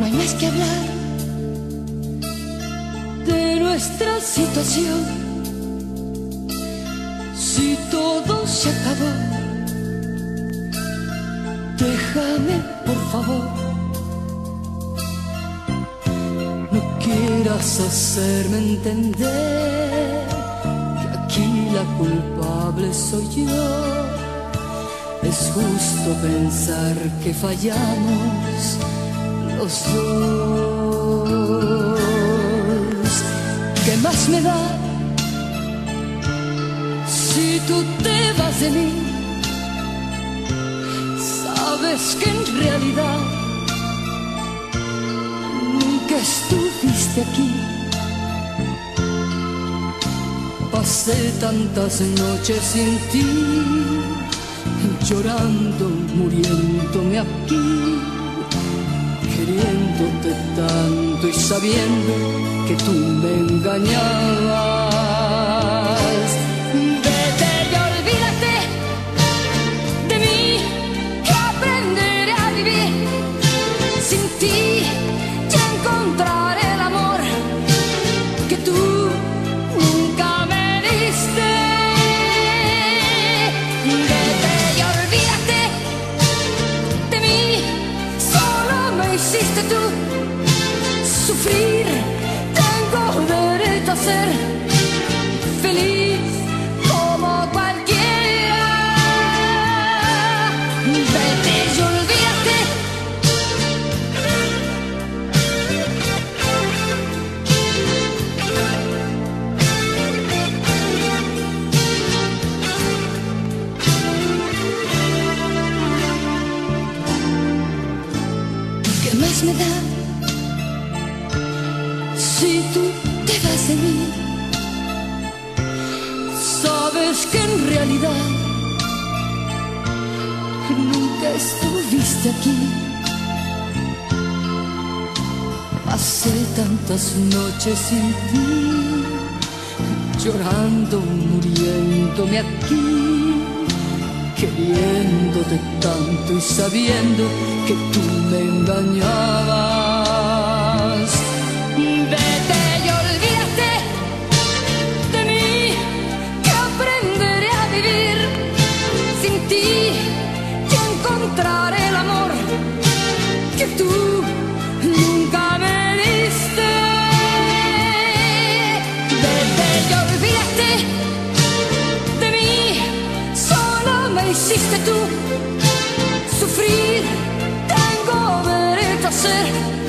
No hay más que hablar de nuestra situación. Si todo se acabó, déjame por favor. No quieras hacerme entender que aquí la culpable soy yo. Es justo pensar que fallamos los dos. ¿Qué más me da si tú te vas de mí? Sabes que en realidad nunca estuviste aquí. Pasé tantas noches sin ti llorando, muriéndome aquí, queriéndote tanto y sabiendo que tú me engañabas. Sufrir. Tengo derecho a ser feliz como cualquiera. Vete y olvídate. ¿Qué más me da si tú te vas de mí? Sabes que en realidad nunca estuviste aquí. Pasé tantas noches sin ti, llorando, muriéndome aquí queriéndote tanto y sabiendo que tú me engañabas. Hiciste tú sufrir. Tengo derecho a ser